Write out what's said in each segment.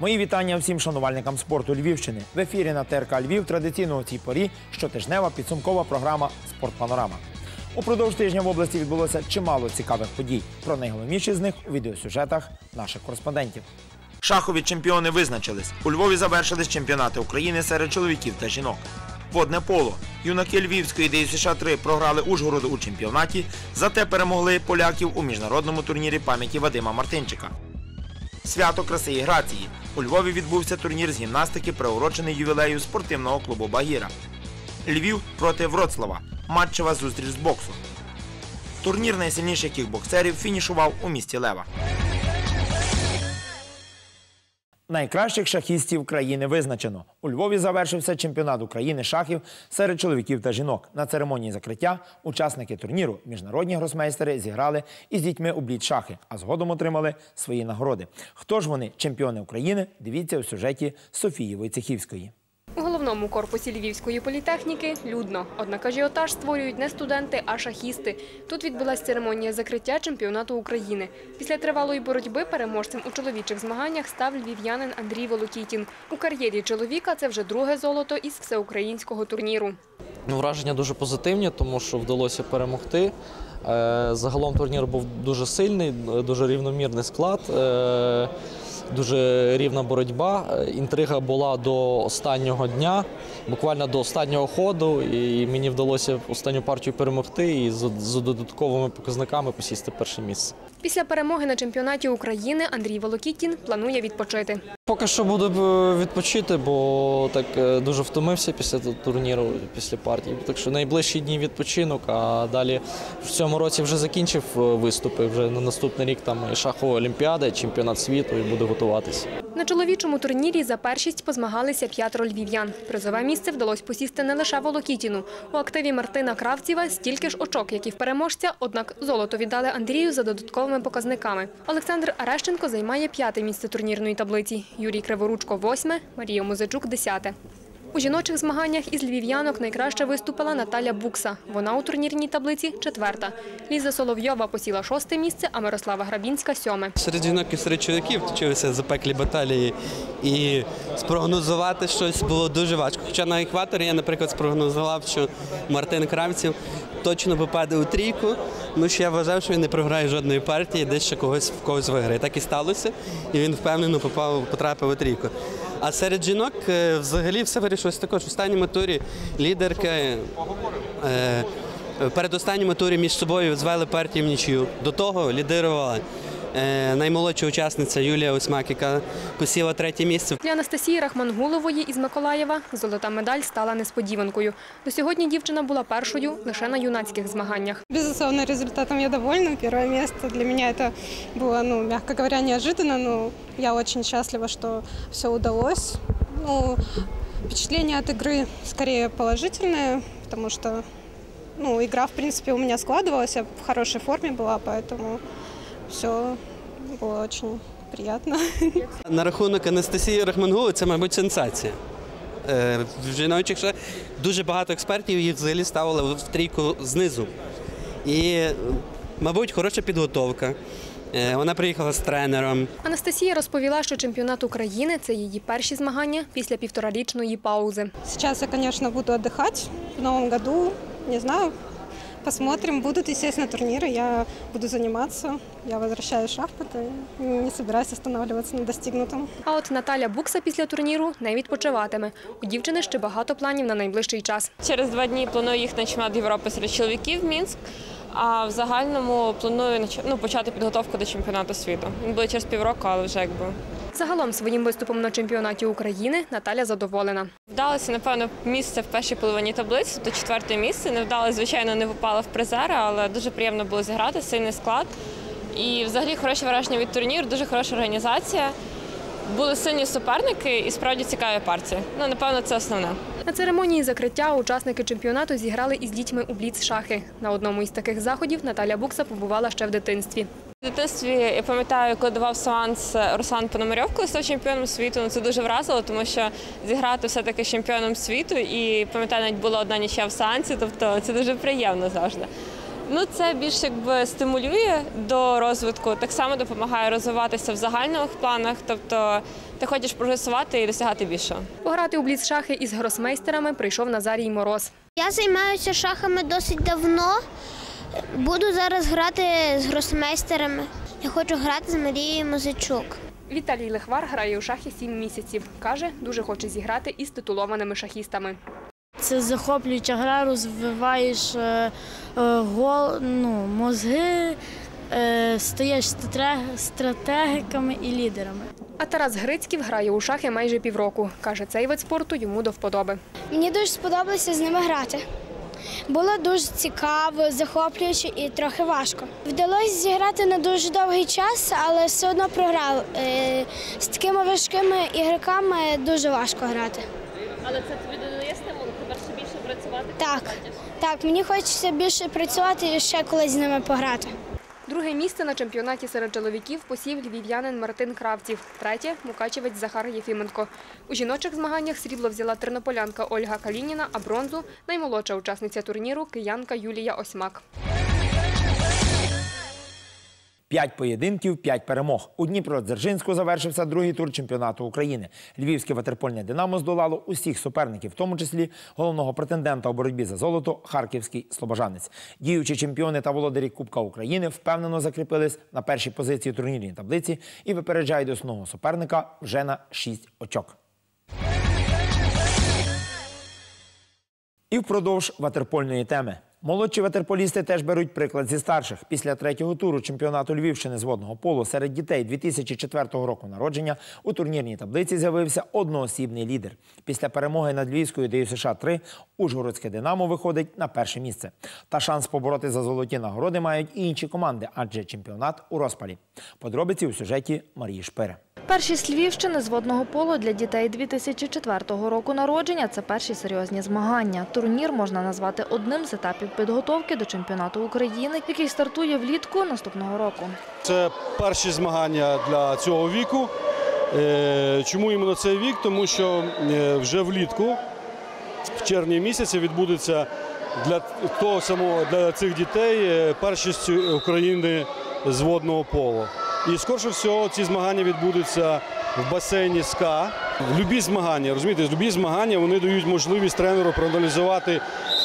Мої вітання всім шанувальникам спорту Львівщини. В ефірі на ТРК Львів традиційно у цій порі щотижнева підсумкова програма Спортпанорама. Упродовж тижня в області відбулося чимало цікавих подій. Про найголовніші з них у відеосюжетах наших кореспондентів. Шахові чемпіони визначились. У Львові завершились чемпіонати України серед чоловіків та жінок. Водне поло. Юнаки Львівської ДЮСШ 3 програли Ужгороду у чемпіонаті, зате перемогли поляків у міжнародному турнірі пам'яті Вадима Мартинчика. Свято краси і грації. У Львові відбувся турнір з гімнастики, приурочений ювілею спортивного клубу Багіра. Львів проти Вроцлава. Матчева зустріч з боксу. Турнір найсильніших кікбоксерів фінішував у місті Лева. Найкращих шахістів країни визначено. У Львові завершився чемпіонат України шахів серед чоловіків та жінок. На церемонії закриття учасники турніру, міжнародні гросмейстери, зіграли із дітьми у бліт шахи, а згодом отримали свої нагороди. Хто ж вони, чемпіони України? Дивіться у сюжеті Софії Войцехівської. У головному корпусі Львівської політехніки людно. Однак ажіотаж створюють не студенти, а шахісти. Тут відбулася церемонія закриття чемпіонату України. Після тривалої боротьби переможцем у чоловічих змаганнях став львів'янин Андрій Волокітін. У кар'єрі чоловіка це вже друге золото із всеукраїнського турніру. Ну, враження дуже позитивні, тому що вдалося перемогти. Е, Загалом турнір був дуже сильний, дуже рівномірний склад, е, дуже рівна боротьба. Е, Інтрига була до останнього дня, буквально до останнього ходу, і мені вдалося останню партію перемогти і з, з додатковими показниками посісти перше місце. Після перемоги на чемпіонаті України Андрій Волокітін планує відпочити. Поки що буду е, відпочити, бо так е, дуже втомився після турніру, після партії. Так що найближчі дні відпочинок, а далі в цьому році вже закінчив е, виступи. Вже на наступний рік там і шахова олімпіада, і чемпіонат світу і буду готуватися. На чоловічому турнірі за першість позмагалися п'ятеро львів'ян. Призове місце вдалося посісти не лише Волокітіну. У активі Мартина Кравціва стільки ж очок, як і в переможця, однак золото віддали Андрію за додатковими показниками. Олександр Арещенко займає п'яте місце турнірної таблиці, Юрій Криворучко – восьме, Марія Музичук – десяте. У жіночих змаганнях із львів'янок найкраще виступила Наталя Букса. Вона у турнірній таблиці четверта. Ліза Соловйова посіла шосте місце, а Мирослава Грабінська – сьоме. Серед жінок і серед чоловіків точилися запеклі баталії, і спрогнозувати щось було дуже важко. Хоча на екваторі я, наприклад, спрогнозував, що Мартин Кравців точно попаде у трійку, ну що я вважав, що він не програє жодної партії, десь ще когось в когось виграє. Так і сталося, і він впевнено попав, потрапив у трійку. А серед жінок е, взагалі все вирішилось також. В останньому турі лідерки. Е, Перед останньому турі між собою звели партію в нічию. До того лідирувала е, наймолодша учасниця Юлія Осьмак, яка посіла третє місце. Для Анастасії Рахмангулової із Миколаєва золота медаль стала несподіванкою. До сьогодні дівчина була першою лише на юнацьких змаганнях. Безусловно, результатом я довольна. Первое место для меня это было, ну, мягко говоря, неожиданно, но я очень счастлива, что все удалось. Ну, впечатление от игры скорее положительное, потому что, ну, игра, в принципе, у меня складывалась, я в хорошей форме была, поэтому все было очень приятно. На рахунок Анастасії Рахмангулової це, мабуть, сенсація. Е, В жіночих ще дуже багато експертів їх взагалі ставили в трійку знизу. І, мабуть, хороша підготовка. Е, Вона приїхала з тренером. Анастасія розповіла, що чемпіонат України це її перші змагання після півторарічної паузи. Сейчас я, конечно, буду отдыхать в новом году, не знаю, посмотрим. Будут, естественно, турниры, я буду заниматься. Я возвращаю шахматы, не собираюсь останавливаться на достигнутом. А от Наталя Букса після турніру не відпочиватиме. У дівчини ще багато планів на найближчий час. Через два дні планую їхати на чемпіонат Європи серед чоловіків в Мінськ. А в загальному планую ну, почати підготовку до чемпіонату світу. Він буде через півроку, але вже якби Загалом своїм виступом на чемпіонаті України Наталя задоволена. вдалося, напевно, місце в першій половині таблиці, тобто четверте місце. Не вдалося, звичайно, не попала в призери, але дуже приємно було зіграти, сильний склад. І взагалі хороше враження від турніру, дуже хороша організація. Були сильні суперники і справді цікаві партії. Ну, напевно, це основне. На церемонії закриття учасники чемпіонату зіграли із дітьми у бліц-шахи. На одному із таких заходів Наталя Букса побувала ще в дитинстві. В дитинстві я пам'ятаю, коли давав сеанс Руслан Пономарьов, коли став чемпіоном світу. Ну це дуже вразило, тому що зіграти все-таки чемпіоном світу. І пам'ятаю, навіть була одна нічия в сеансі, тобто це дуже приємно завжди. Ну, це більш якби стимулює до розвитку, так само допомагає розвиватися в загальних планах. Тобто ти хочеш прогресувати і досягати більшого. Пограти у бліц-шахи із гросмейстерами прийшов Назарій Мороз. Я займаюся шахами досить давно. Буду зараз грати з гросмейстерами. Я хочу грати з Марією Музичук. Віталій Лихвар грає у шахи сім місяців. Каже, дуже хоче зіграти із титулованими шахістами. Це захоплююча гра, розвиваєш е, е, гол, ну, мозги, е, стаєш стратег- стратегиками і лідерами. А Тарас Грицьків грає у шахи майже півроку. Каже, цей вид спорту йому до вподоби. Мені дуже сподобалося з ними грати. Було дуже цікаво, захоплююче і трохи важко. Вдалося зіграти на дуже довгий час, але все одно програв. З такими важкими ігроками дуже важко грати. Але це тобі додає стимул, тепер ще більше працювати. Так, так, мені хочеться більше працювати і ще колись з ними пограти. Друге місце на чемпіонаті серед чоловіків посів львів'янин Мартин Кравців. Третє – мукачевець Захар Єфіменко. У жіночих змаганнях срібло взяла тернополянка Ольга Калініна, а бронзу – наймолодша учасниця турніру киянка Юлія Осьмак. П'ять поєдинків, п'ять перемог. У Дніпро-Дзержинську завершився другий тур чемпіонату України. Львівське ватерпольне Динамо здолало усіх суперників, в тому числі головного претендента у боротьбі за золото харківський слобожанець. Діючі чемпіони та володарі Кубка України впевнено закріпились на першій позиції турнірній таблиці і випереджають основного суперника вже на шість очок. І впродовж ватерпольної теми. Молодші ватерполісти теж беруть приклад зі старших. Після третього туру чемпіонату Львівщини з водного полу серед дітей 2004 року народження у турнірній таблиці з'явився одноосібний лідер. Після перемоги над Львівською ДЮСШ США 3 Ужгородське Динамо виходить на перше місце. Та шанс побороти за золоті нагороди мають і інші команди, адже чемпіонат у розпалі. Подробиці у сюжеті Марії Шпири. Першість Львівщини з водного полу для дітей 2004 року народження – це перші серйозні змагання. Турнір можна назвати одним з етапів підготовки до чемпіонату України, який стартує влітку наступного року. Це перші змагання для цього віку. Е, Чому іменно цей вік? Тому що е, вже влітку, в червні місяці, відбудеться для того самого для цих дітей е, першість України з водного полу. І скорше всього ці змагання відбудуться в басейні СКА. Любі змагання, розумієте, любі змагання вони дають можливість тренеру проаналізувати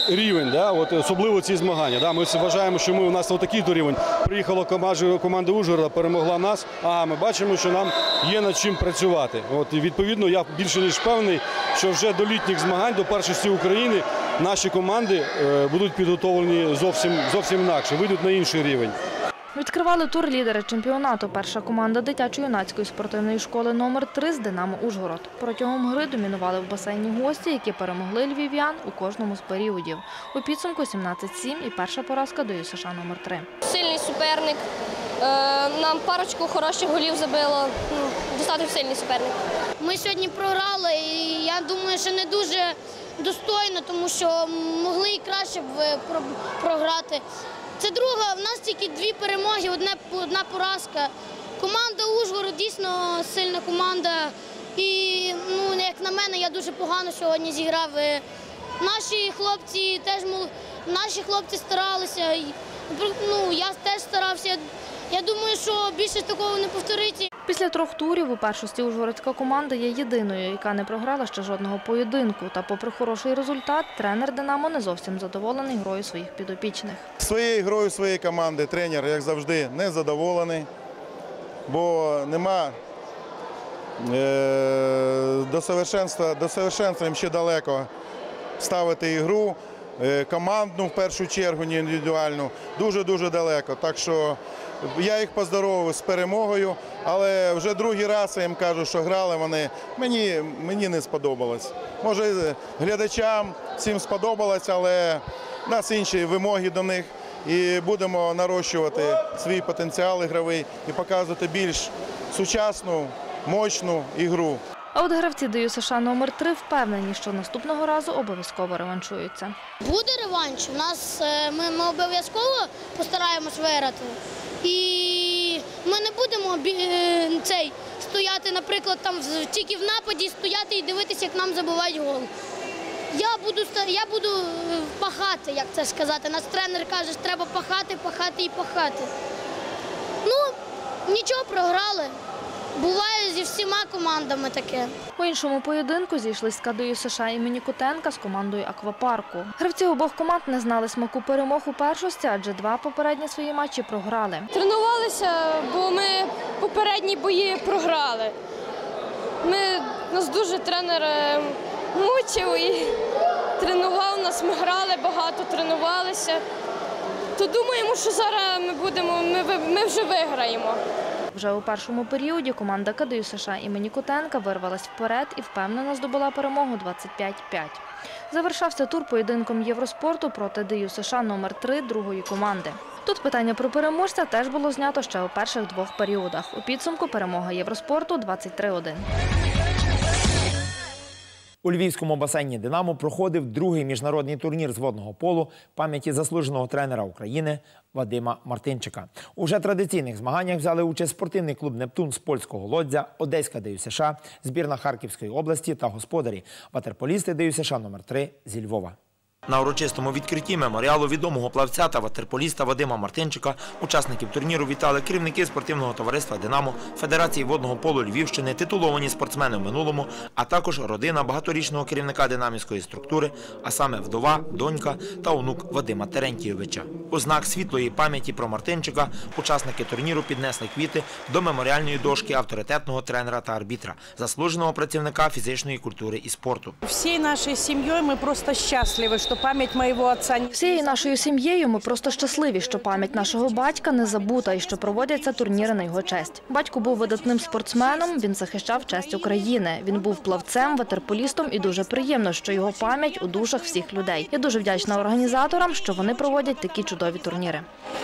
рівень, да? От, особливо ці змагання. Да? Ми вважаємо, що ми у нас отакий то рівень. Приїхала команда, Ужгорода, перемогла нас. А ми бачимо, що нам є над чим працювати. От, і відповідно, я більше ніж впевнений, що вже до літніх змагань, до першості України, наші команди е, будуть підготовлені зовсім, зовсім інакше, вийдуть на інший рівень. Відкривали тур лідери чемпіонату. Перша команда дитячо-юнацької спортивної школи номер 3 з «Динамо Ужгород». Протягом гри домінували в басейні гості, які перемогли львів'ян у кожному з періодів. У підсумку 17-7 і перша поразка до ЮСШ номер 3 Сильний суперник. Е, Нам парочку хороших голів забило. Ну, Достатньо сильний суперник. Ми сьогодні програли, і я думаю, що не дуже достойно, тому що могли і краще б е, програти. Це друга, в нас тільки дві перемоги, одне, одна поразка. Команда Ужгород дійсно сильна команда. І ну, як на мене, я дуже погано сьогодні зіграв. Е, Наші хлопці теж наші хлопці старалися. Ну, я теж старався. Я- думаю, що більше такого не повториться. Після трьох турів у першості ужгородська команда є єдиною, яка не програла ще жодного поєдинку. Та попри хороший результат, тренер «Динамо» не зовсім задоволений грою своїх підопічних. Своєю грою своєї команди тренер, як завжди, не задоволений, бо нема е, до совершенства, до совершенства їм ще далеко ставити ігру. е, Командну в першу чергу, не індивідуальну, дуже-дуже далеко. Так що я їх поздоровив з перемогою, але вже другий раз я їм кажу, що грали вони. Мені, мені не сподобалось. Може, глядачам всім сподобалось, але в нас інші вимоги до них. І будемо нарощувати свій потенціал ігровий і показувати більш сучасну, мощну ігру. А от гравці ДЮСШ США номер 3 впевнені, що наступного разу обов'язково реваншуються. Буде реванш. У нас е, ми, ми обов'язково постараємось виграти. І ми не будемо е, цей стояти, наприклад, там тільки в нападі стояти і дивитися, як нам забувають гол. я буду я буду е, пахати, як це сказати. Нас тренер каже, що треба пахати, пахати і пахати. Ну, нічого програли. Буває зі всіма командами таке. У іншому поєдинку зійшлись з кадою США імені Котенка з командою Аквапарку. Гравці обох команд не знали смаку перемог у першості, адже два попередні свої матчі програли. Тренувалися, бо ми попередні бої програли. Ми, нас дуже тренер е, мучив і тренував нас. Ми грали багато, тренувалися. То думаємо, що зараз ми будемо, ми, ви- ми вже виграємо. Вже у першому періоді команда КДЮ США імені Кутенка вирвалась вперед і впевнено здобула перемогу 25-5. Завершався тур поєдинком Євроспорту проти ДЮ США номер 3 другої команди. Тут питання про переможця теж було знято ще у перших двох періодах. У підсумку перемога Євроспорту 23-1. У львівському басейні Динамо проходив другий міжнародний турнір з водного полу пам'яті заслуженого тренера України Вадима Мартинчика. У вже традиційних змаганнях взяли участь спортивний клуб Нептун з польського лодзя, Одеська ДЮСШ, збірна Харківської області та господарі ватерполісти ДЮСШ США номер 3 зі Львова. На урочистому відкритті меморіалу відомого плавця та ватерполіста Вадима Мартинчика учасників турніру вітали керівники спортивного товариства Динамо, Федерації водного полу Львівщини, титуловані спортсмени в минулому, а також родина багаторічного керівника динамівської структури, а саме вдова, донька та онук Вадима Терентійовича. У знак світлої пам'яті про Мартинчика учасники турніру піднесли квіти до меморіальної дошки авторитетного тренера та арбітра, заслуженого працівника фізичної культури і спорту. Всей нашей семьей мы просто счастливы, что память моего отца не Всією нашою сім'єю ми просто щасливі, що пам'ять нашого батька не забута і що проводяться турніри на його честь. Батько був видатним спортсменом, він захищав честь України. Він був плавцем, ватерполістом і дуже приємно, що його пам'ять у душах всіх людей. Я дуже вдячна організаторам, що вони проводять такі чудові турніри.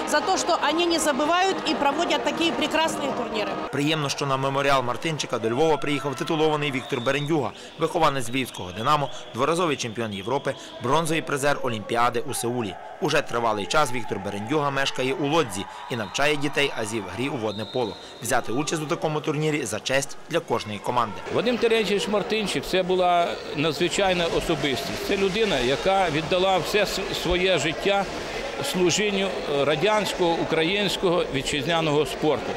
за то, что они не забывают и проводят такие прекрасные турниры. Приємно, що на меморіал Мартинчика до Львова приїхав титулований Віктор Берендюга, вихованець львівського Динамо, дворазовий чемпіон Європи, бронзовий призер Олімпіади у Сеулі. Уже тривалий час Віктор Берендюга мешкає у Лодзі і навчає дітей азів грі у водне поло. Взяти участь у такому турнірі за честь для кожної команди. Вадим Терентьович Мартинчик це була надзвичайна особистість. Це людина, яка віддала все своє життя служінню радянського, українського вітчизняного спорту.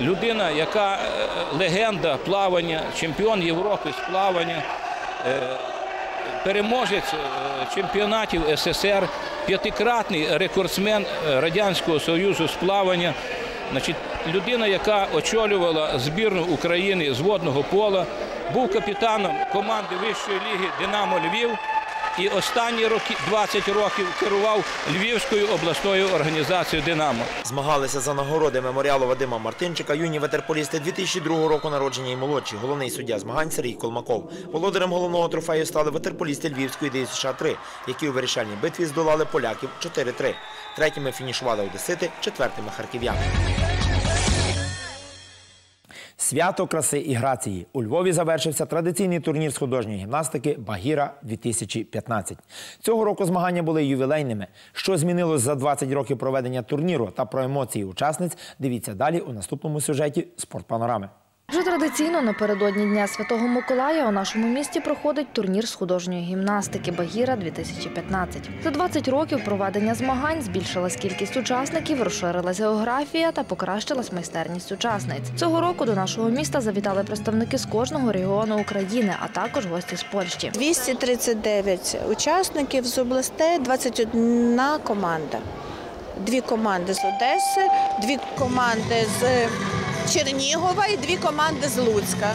Людина, яка е, легенда плавання, чемпіон Європи з плавання, е, переможець е, чемпіонатів СССР, п'ятикратний рекордсмен е, Радянського Союзу з плавання. Значить, людина, яка очолювала збірну України з водного пола, був капітаном команди вищої ліги Динамо Львів і останні роки 20 років керував Львівською обласною організацією Динамо. Змагалися за нагороди меморіалу Вадима Мартинчика юні ветерполісти 2002 року народження і молодші. Головний суддя змагань Сергій Колмаков. Володарем головного трофею стали ветерполісти Львівської ДСШ 3 які у вирішальній битві здолали поляків 4-3. Третіми фінішували одесити, четвертими харків'яни. Свято краси і грації. У Львові завершився традиційний турнір з художньої гімнастики Багіра 2015. Цього року змагання були ювілейними. Що змінилось за 20 років проведення турніру та про емоції учасниць, дивіться далі у наступному сюжеті «Спортпанорами». Вже традиційно напередодні Дня Святого Миколая у нашому місті проходить турнір з художньої гімнастики Багіра 2015. За 20 років проведення змагань збільшилась кількість учасників, розширилась географія та покращилась майстерність учасниць. Цього року до нашого міста завітали представники з кожного регіону України, а також гості з Польщі. 239 учасників з областей, 21 команда. Дві команди з Одеси, дві команди з Чернігова і дві команди з Луцька.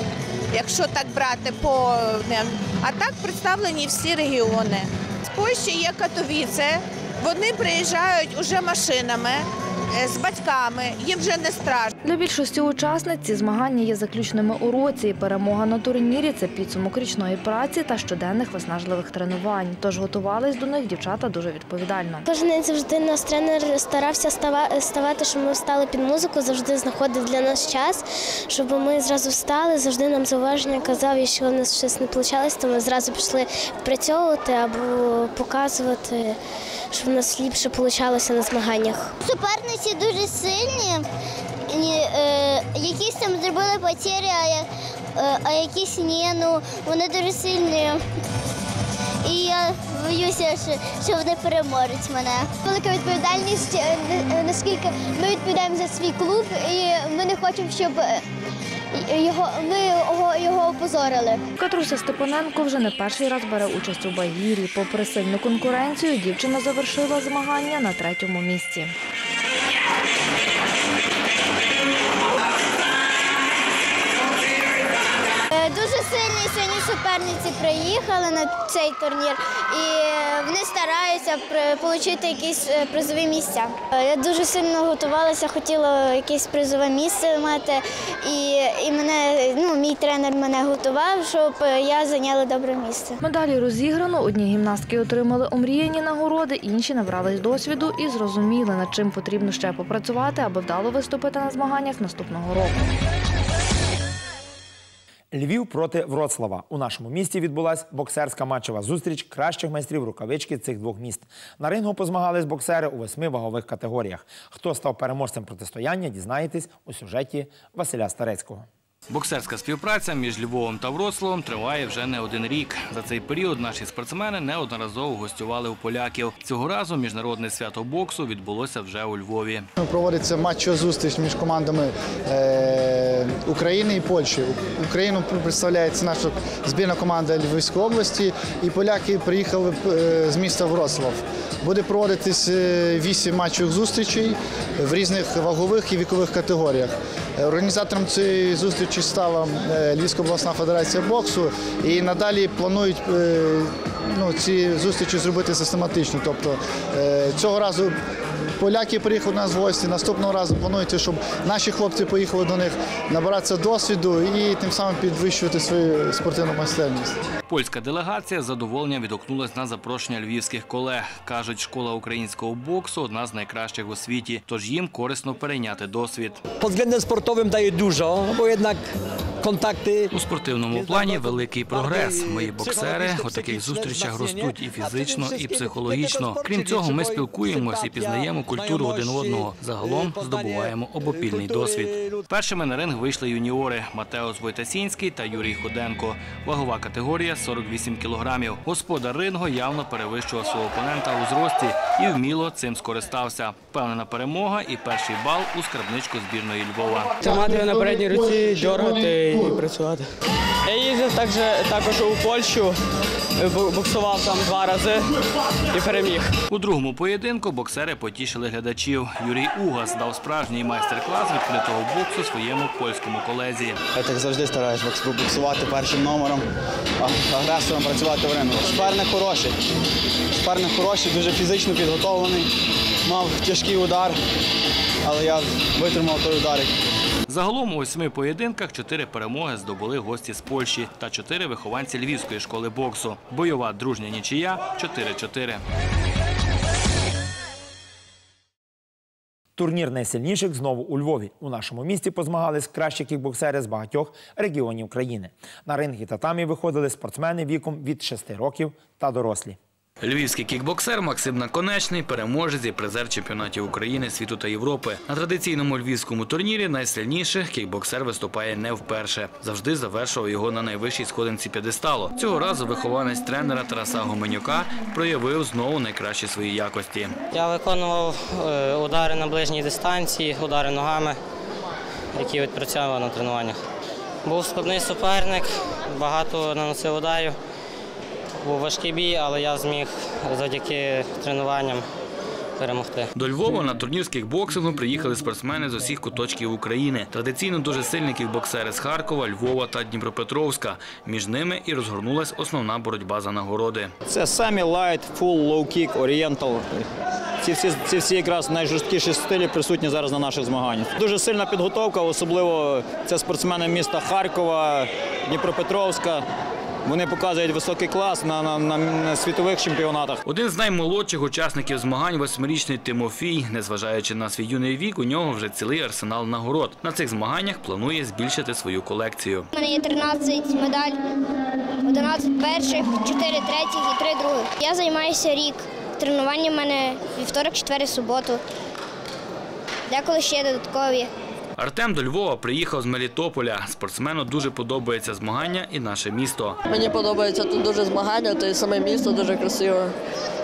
Якщо так брати по ним. А так представлені всі регіони. З Польщі є Катовіце. Вони приїжджають уже машинами з батьками. Їм вже не страшно. Для більшості учасниць ці змагання є заключними у році. і Перемога на турнірі це підсумок річної праці та щоденних виснажливих тренувань. Тож готувались до них дівчата дуже відповідально. Кожен день завжди наш тренер старався става- ставати, щоб ми встали під музику, завжди знаходив для нас час, щоб ми зразу встали, завжди нам зауваження казав, якщо в нас щось не вийшло, то ми зразу пішли відпрацьовувати або показувати, щоб в нас ліпше вийшло на змаганнях. Суперниці дуже сильні, е, якісь там зробили я- е, а якісь ні. Ну, вони дуже сильні. і я боюся, що, вони переможуть мене. Велика відповідальність, е, наскільки ми відповідаємо за свій клуб, і ми не хочемо, щоб ми його опозорили. Катруся Степаненко вже не перший раз бере участь у багірі. Попри сильну конкуренцію, дівчина завершила змагання на третьому місці. Дуже сильні сьогодні суперниці приїхали на цей турнір, і вони стараються отримати якісь е, призові місця. Е, Я дуже сильно готувалася, хотіла якесь призове місце мати, і, і мене ну мій тренер мене готував, щоб е, я зайняла добре місце. Медалі розіграно. Одні гімнастки отримали омріяні нагороди, інші набрались досвіду і зрозуміли, над чим потрібно ще попрацювати, аби вдало виступити на змаганнях наступного року. Львів проти Вроцлава. У нашому місті відбулася боксерська матчева зустріч кращих майстрів рукавички цих двох міст. На рингу позмагались боксери у восьми вагових категоріях. Хто став переможцем протистояння, дізнаєтесь у сюжеті Василя Старецького. Боксерська співпраця між Львовом та Вроцлавом триває вже не один рік. За цей період наші спортсмени неодноразово гостювали у поляків. Цього разу міжнародне свято боксу відбулося вже у Львові. Проводиться матчова зустріч між командами е, України і Польщі. Україну представляється наша збірна команда Львівської області, і поляки приїхали е, з міста Вроцлав. Буде проводитись е, вісім матчових зустрічей в різних вагових і вікових категоріях. Організатором цієї зустрічі стала е, Львівська обласна федерація боксу, і надалі планують е, ну, ці зустрічі зробити систематично. Тобто е, цього разу поляки приїхали до нас в гості. Наступного разу планується, щоб наші хлопці поїхали до них набиратися досвіду і тим самим підвищувати свою спортивну майстерність. Польська делегація з задоволенням відгукнулась на запрошення львівських колег. Кажуть, школа українського боксу одна з найкращих у світі, тож їм корисно перейняти досвід. Względem sportowym daje dużo, bo jednak kontakty. У спортивному плані великий прогрес. Мої боксери у таких зустрічах ростуть і фізично, і психологічно. Крім цього, ми спілкуємось і пізнаємо культуру один одного. Загалом здобуваємо обопільний досвід. Першими на ринг вийшли юніори Матеос Войтасінський та Юрій Ходенко. Вагова категорія 48 кілограмів. Господар рингу явно перевищував свого опонента у зрості і вміло цим скористався. Впевнена перемога і перший бал у скарбничку збірної Львова. Тримати на передній руці, дергати і працювати. Я їздив також, також у Польщу, боксував там два рази і переміг. У другому поєдинку боксери потішили глядачів. Юрій Угас дав справжній майстер-клас відкритого боксу своєму польському колезі. Я так завжди стараюсь бокс- боксувати першим номером, агресором працювати в рингу. Суперник хороший. Суперник хороший, дуже фізично підготовлений. Мав тяжкий удар, але я витримав той удар. Загалом у восьми поєдинках чотири перемоги здобули гості з Польщі та чотири вихованці Львівської школи боксу. Бойова дружня нічия 4-4. Турнір найсильніших знову у Львові. У нашому місті позмагались кращі кікбоксери з багатьох регіонів країни. На ринги татамі виходили спортсмени віком від 6 років та дорослі. Львівський кікбоксер Максим Наконечний переможець і призер чемпіонатів України, світу та Європи. На традиційному львівському турнірі найсильніших кікбоксер виступає не вперше. Завжди завершував його на найвищій сходинці п'єдесталу. Цього разу вихованець тренера Тараса Гоменюка проявив знову найкращі свої якості. Я виконував е, удари на ближній дистанції, удари ногами, які відпрацьовував на тренуваннях. Був складний суперник, багато наносив ударів. Був важкий бій, але я зміг завдяки тренуванням перемогти. До Львова на турнір з кікбоксингу приїхали спортсмени з усіх куточків України. Традиційно дуже сильні кікбоксери з Харкова, Львова та Дніпропетровська. Між ними і розгорнулась основна боротьба за нагороди. Це semi light, full, low-kick, oriental. Ці всі, ці всі якраз найжорсткіші стилі присутні зараз на наших змаганнях. Дуже сильна підготовка, особливо це спортсмени міста Харкова, Дніпропетровська. Вони показують високий клас на, на, на, на світових чемпіонатах. Один з наймолодших учасників змагань, восьмирічний Тимофій. Незважаючи на свій юний вік, у нього вже цілий арсенал нагород. На цих змаганнях планує збільшити свою колекцію. У мене є 13 медаль, 11 перших, 4 третіх і 3 других. Я займаюся рік. Тренування в мене вівторок, четвер, суботу. Деколи ще додаткові. Артем до Львова приїхав з Мелітополя. Спортсмену дуже подобається змагання і наше місто. Мені подобається тут дуже змагання, то і саме місто дуже красиве.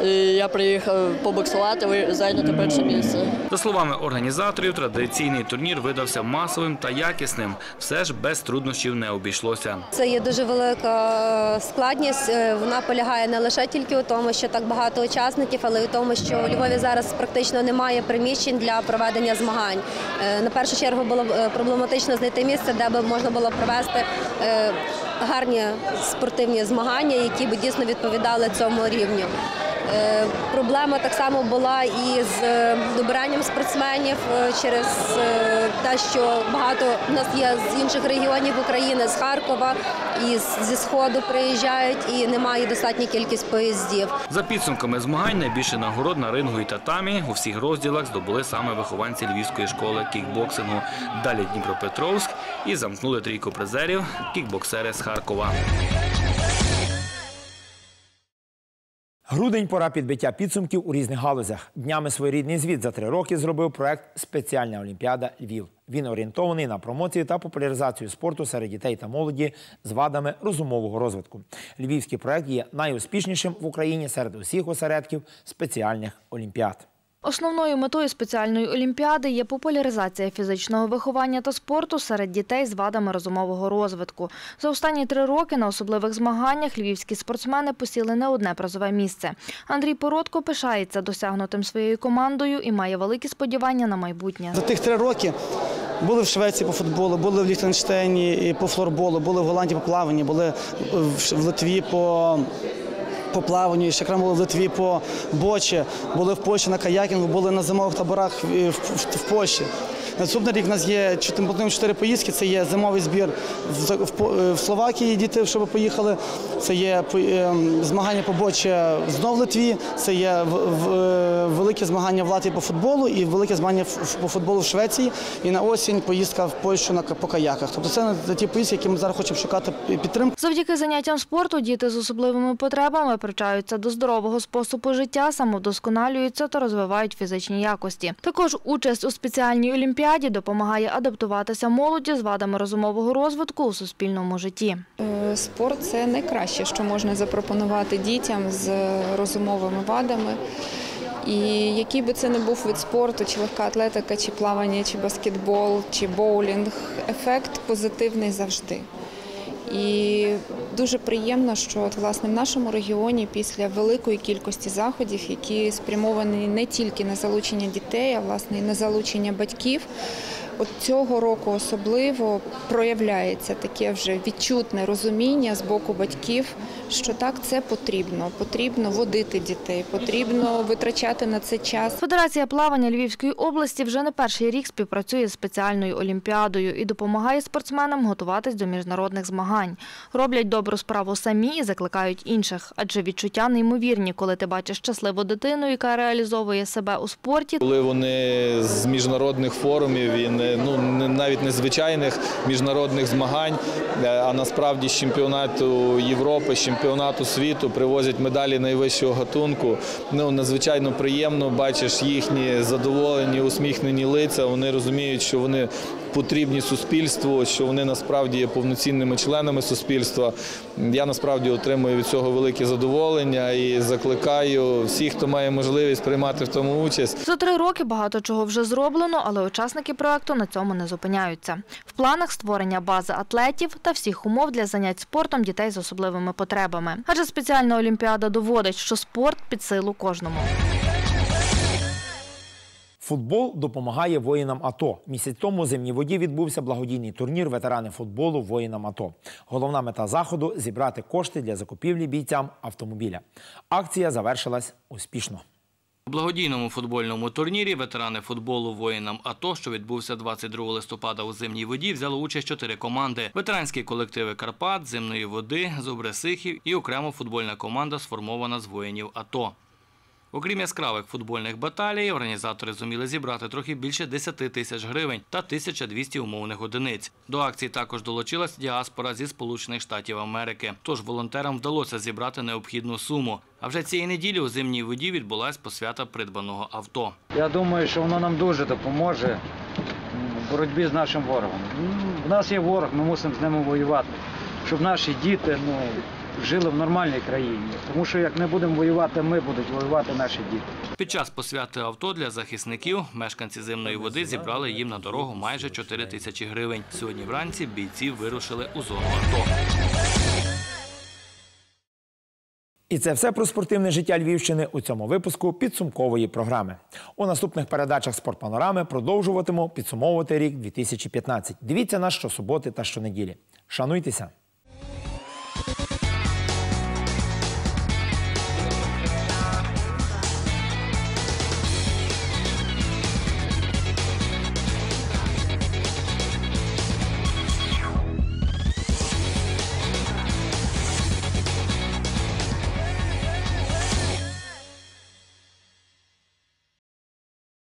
І я приїхав побоксувати, зайняти перше місце. За словами організаторів, традиційний турнір видався масовим та якісним. Все ж без труднощів не обійшлося. Це є дуже велика складність. Е, Вона полягає не лише тільки у тому, що так багато учасників, але й у тому, що у Львові зараз практично немає приміщень для проведення змагань. Е, На першу чергу було е, проблематично знайти місце, де би можна було провести е, гарні спортивні змагання, які б дійсно відповідали цьому рівню. Е, Проблема так само була і з е, добиранням спортсменів е, через те, що багато в нас є з інших регіонів України, з Харкова і зі сходу приїжджають, і немає достатньої кількість поїздів. За підсумками змагань найбільше нагород на рингу і татамі у всіх розділах здобули саме вихованці Львівської школи кікбоксингу. Далі Дніпропетровськ і замкнули трійку призерів кікбоксери з Харкова. Грудень пора підбиття підсумків у різних галузях. Днями своєрідний звіт за три роки зробив проект Спеціальна Олімпіада Львів. Він орієнтований на промоцію та популяризацію спорту серед дітей та молоді з вадами розумового розвитку. Львівський проект є найуспішнішим в Україні серед усіх осередків спеціальних олімпіад. Основною метою спеціальної олімпіади є популяризація фізичного виховання та спорту серед дітей з вадами розумового розвитку. За останні три роки на особливих змаганнях львівські спортсмени посіли не одне призове місце. Андрій Породко пишається досягнутим своєю командою і має великі сподівання на майбутнє. За тих три роки були в Швеції по футболу, були в Ліхтенштейні по флорболу, були в Голландії по плаванні, були в Литві по. По плаванню, ще окремо були в Литві по бочі, були в Польщі на каякінгу, були на зимових таборах в Польщі. Наступний рік у нас є чотири поїздки. Це є зимовий збір в, в, Словакії, діти, щоб поїхали. Це є ем, змагання по бочі знов в Литві. Це є е, великі змагання в Латвії по футболу і велике змагання по футболу в Швеції. І на осінь поїздка в Польщу по каяках. Тобто це ті поїздки, які ми зараз хочемо шукати підтримку. Завдяки заняттям спорту діти з особливими потребами привчаються до здорового способу життя, самовдосконалюються та розвивають фізичні якості. Також участь у спеціальній олімпіаді допомагає адаптуватися молоді з вадами розумового розвитку у суспільному житті. Е, Спорт це найкраще, що можна запропонувати дітям з розумовими вадами. І який би це не був вид спорту, чи легка атлетика, чи плавання, чи баскетбол, чи боулінг, ефект позитивний завжди. І дуже приємно, що от, власне в нашому регіоні після великої кількості заходів, які спрямовані не тільки на залучення дітей, а власне і на залучення батьків. От цього року особливо проявляється таке вже відчутне розуміння з боку батьків, що так це потрібно. Потрібно водити дітей, потрібно витрачати на це час. Федерація плавання Львівської області вже не перший рік співпрацює з спеціальною олімпіадою і допомагає спортсменам готуватись до міжнародних змагань. Роблять добру справу самі і закликають інших, адже відчуття неймовірні, коли ти бачиш щасливу дитину, яка реалізовує себе у спорті. Коли вони з міжнародних форумів і не ну навіть незвичайних міжнародних змагань, е, а насправді з чемпіонату Європи, з чемпіонату світу привозять медалі найвищого гатунку. Ну надзвичайно приємно бачиш їхні задоволені, усміхнені лиця. Вони розуміють, що вони потрібні суспільству, що вони насправді є повноцінними членами суспільства. Я насправді отримую від цього велике задоволення і закликаю всіх, хто має можливість приймати в тому участь. За три роки багато чого вже зроблено, але учасники проекту на цьому не зупиняються. В планах створення бази атлетів та всіх умов для занять спортом дітей з особливими потребами. Адже спеціальна олімпіада доводить, що спорт під силу кожному. Футбол допомагає воїнам АТО. Місяць тому у зимній воді відбувся благодійний турнір ветерани футболу воїнам АТО. Головна мета заходу зібрати кошти для закупівлі бійцям автомобіля. Акція завершилась успішно. У благодійному футбольному турнірі ветерани футболу воїнам АТО, що відбувся 22 листопада у зимній воді, взяло участь чотири команди: ветеранські колективи Карпат, Зимної води, Зубресихів і окремо футбольна команда, сформована з воїнів АТО. Окрім яскравих футбольних баталій, організатори зуміли зібрати трохи більше 10 тисяч гривень та 1200 умовних одиниць. До акції також долучилась діаспора зі Сполучених Штатів Америки. Тож волонтерам вдалося зібрати необхідну суму. А вже цієї неділі у зимній воді відбулась посвята придбаного авто. Я думаю, що воно нам дуже допоможе. боротьбі з нашим ворогом. В нас є ворог, ми мусимо з ними воювати, щоб наші діти ну, жили в нормальній країні. Тому що як не будемо воювати, ми будуть воювати наші діти. Під час посвяти авто для захисників мешканці зимної води зібрали їм на дорогу майже 4 тисячі гривень. Сьогодні вранці бійці вирушили у зону АТО. І це все про спортивне життя Львівщини у цьому випуску підсумкової програми. У наступних передачах «Спортпанорами» продовжуватиму підсумовувати рік 2015. Дивіться нас щосуботи та щонеділі. Шануйтеся!